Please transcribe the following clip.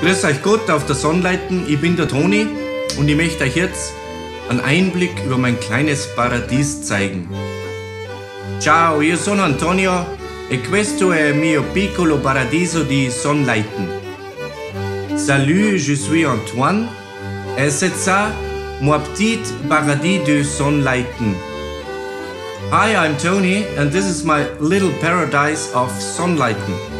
Grüß euch Gott auf der Sonnleiten, ich bin der Toni und ich möchte euch jetzt einen Einblick über mein kleines Paradies zeigen. Ciao, io sono Antonio e questo è il mio piccolo paradiso di Sonnleiten. Salut, je suis Antoine et c'est ça, mon petit paradis de Sonnleiten. Hi, I'm Tony and this is my little paradise of Sonnleiten.